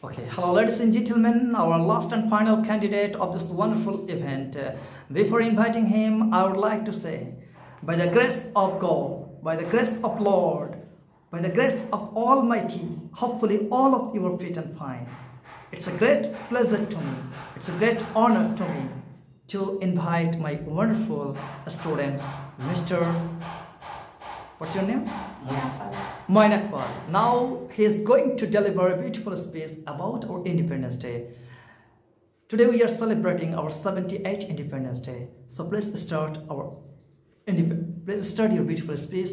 Okay, hello, ladies and gentlemen, our last and final candidate of this wonderful event. Uh, before inviting him, I would like to say, by the grace of God, by the grace of Lord, by the grace of Almighty, hopefully all of you are fit and fine. It's a great pleasure to me, it's a great honor to me to invite my wonderful student, Mr. What's your name? Moinakpal. Now he is going to deliver a beautiful speech about our Independence Day. Today we are celebrating our 78th Independence Day. So please start our please start your beautiful speech.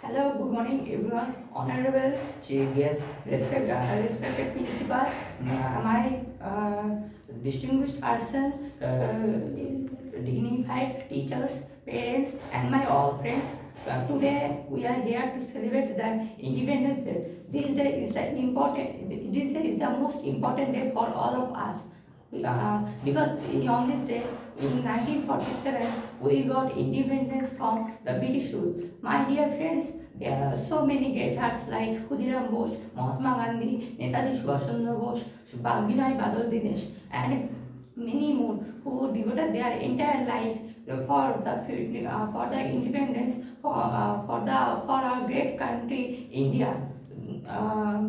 Hello, good morning everyone. Honorable chief guest, respect, uh, respected principal, uh, my uh, distinguished person, uh, dignified teachers, parents, and my all friends. Uh, today we are here to celebrate the Independence Day. This day is the important. This day is the most important day for all of us. Uh, because on this day in 1947 we got independence from the British rule. My dear friends, there are so many great hearts like Khudiram Bose, Mahatma Gandhi, Netaji Subhash Chandra Bose, Binay Badal Dinesh, and many more who devoted their entire life for the uh, for the independence for uh, the for our great country India. Uh,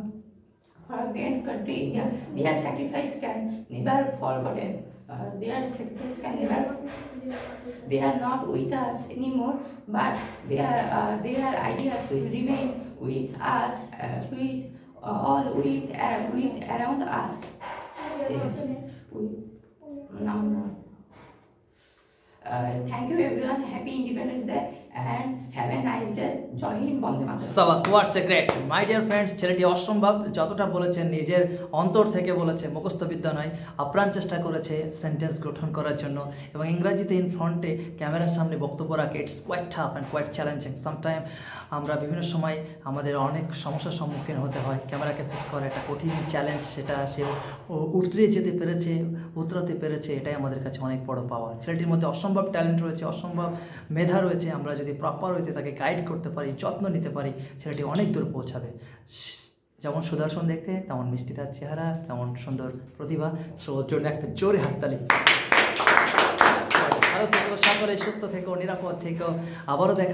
for a great country India, their sacrifice can never forgotten. Uh, their sacrifice can never. They are not with us anymore, but their uh, their ideas will remain with us, with all with uh, with around us. Yes. We- now, now. Uh, thank you everyone. Happy Independence Day and have a nice day. Great my dear friends ছেলেটি অসম্ভব, যতটা বলেছেন নিজের অন্তর থেকে বলেছে মুখস্থবিদ্যা নয়, আপ্রাণ চেষ্টা করেছে সেন্টেন্স গঠন করার জন্য। এবং ইংরাজিতে ইন ফ্রন্টে ক্যামেরার সামনে বক্তব্য রাখে it's quite tough and quite challenging sometime আমরা বিভিন্ন সময় আমাদের অনেক সমস্যার সম্মুখীন হতে হয়। ক্যামেরাকে ফেস করা একটা কঠিন চ্যালেঞ্জ সেটা সে উতরে যেতে পেরেছে, উতরাতে পেরেছে, এটাই আমাদের কাছে অনেক বড় পাওয়া ছেলেটির মধ্যে অসম্ভব ট্যালেন্ট রয়েছে, অসম্ভব মেধা রয়েছে, আমরা যদি প্রপার হইতে তাকে গাইড করতে পারি, যত্ন নিতে পারি, ছেলেটি অনেক দূর পৌঁছাবে। যেমন সুদর্শন দেখতে, তেমন মিষ্টি তার চেহারা, তেমন সুন্দর প্রতিভা। ওর জন্য একটা জোরে হাততালি ভালো থেকো, সকলে সুস্থ থেকো, নিরাপদ থেকো। আবারও দেখা